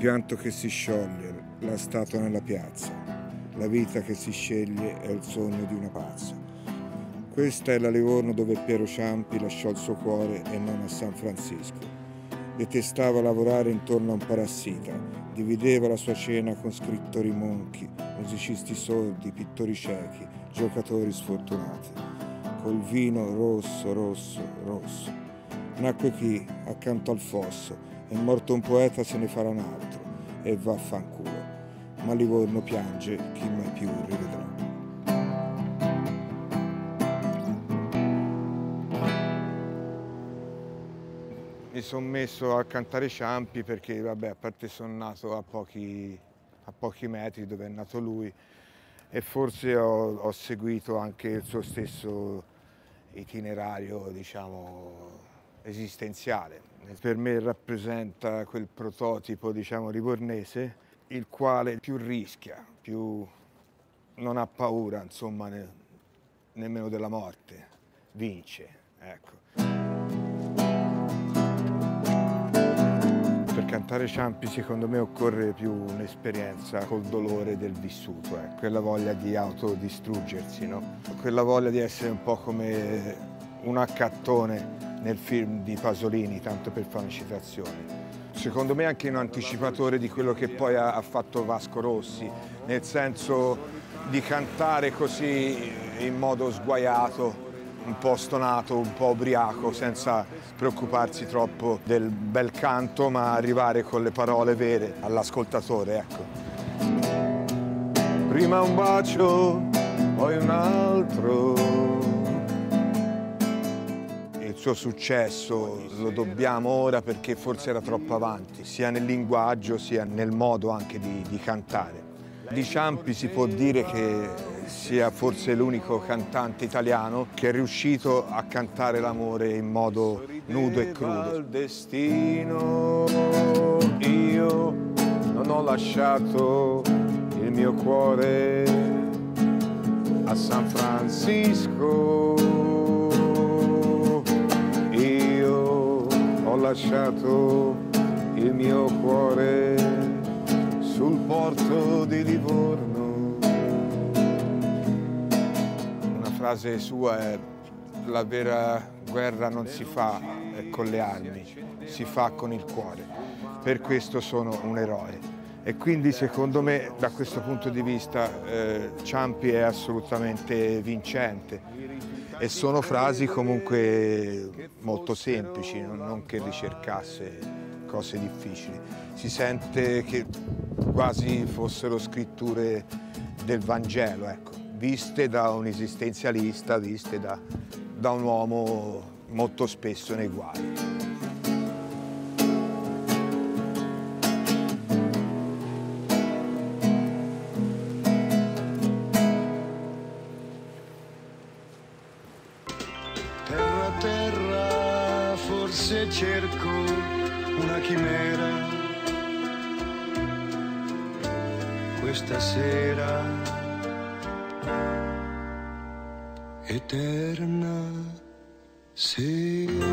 pianto che si scioglie, la statua nella piazza. La vita che si sceglie è il sogno di una pazza. Questa è la Livorno dove Piero Ciampi lasciò il suo cuore e non a San Francisco. Detestava lavorare intorno a un parassita, divideva la sua cena con scrittori monchi, musicisti sordi, pittori ciechi, giocatori sfortunati. Col vino rosso, rosso, rosso. Nacque qui, accanto al fosso, è morto un poeta se ne farà altro, e va a fanculo. Ma Livorno piange, chi mai più rivedrà. mi sono messo a cantare Ciampi perché, vabbè, a parte sono nato a pochi, a pochi metri dove è nato lui e forse ho, ho, seguito anche il suo stesso itinerario, diciamo, esistenziale. Per me rappresenta quel prototipo, diciamo, livornese, il quale più rischia, più non ha paura, insomma, ne, nemmeno della morte, vince, ecco. cantare Ciampi secondo me occorre più un'esperienza col dolore del vissuto, eh. quella voglia di autodistruggersi, no? quella voglia di essere un po' come un accattone nel film di Pasolini, tanto per fare una citazione. Secondo me è anche un anticipatore di quello che poi ha fatto Vasco Rossi, nel senso di cantare così in modo sguaiato, un po' stonato, un po' ubriaco, senza preoccuparsi troppo del bel canto, ma arrivare con le parole vere all'ascoltatore, ecco. Prima un bacio, poi un altro. Suo successo lo dobbiamo ora perché forse era troppo avanti, sia nel linguaggio sia nel modo anche di, di cantare. Di Ciampi si può dire che sia forse l'unico cantante italiano che è riuscito a cantare l'amore in modo nudo e crudo. Il destino, io non ho lasciato il mio cuore a San Francisco. Lasciato il mio cuore sul porto di Livorno. Una frase sua è la vera guerra non si fa con le armi, si fa con il cuore. Per questo sono un eroe. E quindi secondo me da questo punto di vista eh, Ciampi è assolutamente vincente e sono frasi comunque molto semplici, non che ricercasse cose difficili. Si sente che quasi fossero scritture del Vangelo, ecco, viste da un esistenzialista, viste da, da un uomo molto spesso nei guai. Forse cerco una chimera. Questa sera eterna sera